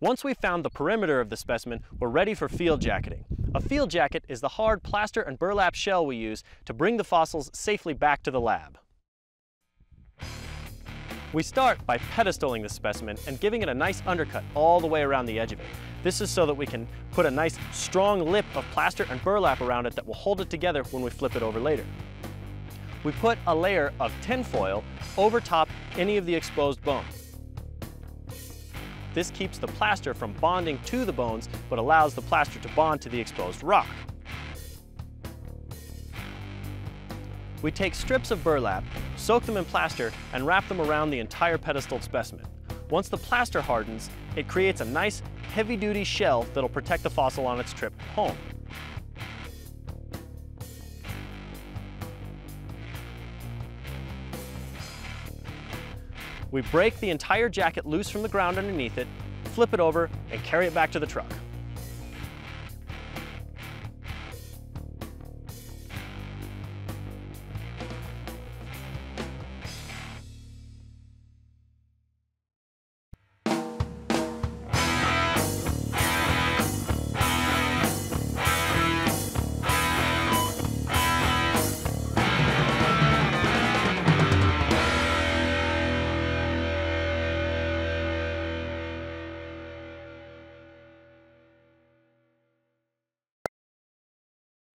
Once we've found the perimeter of the specimen, we're ready for field jacketing. A field jacket is the hard plaster and burlap shell we use to bring the fossils safely back to the lab. We start by pedestaling the specimen and giving it a nice undercut all the way around the edge of it. This is so that we can put a nice strong lip of plaster and burlap around it that will hold it together when we flip it over later. We put a layer of tinfoil over top any of the exposed bones. This keeps the plaster from bonding to the bones, but allows the plaster to bond to the exposed rock. We take strips of burlap, soak them in plaster, and wrap them around the entire pedestaled specimen. Once the plaster hardens, it creates a nice, heavy-duty shell that'll protect the fossil on its trip home. We break the entire jacket loose from the ground underneath it, flip it over, and carry it back to the truck.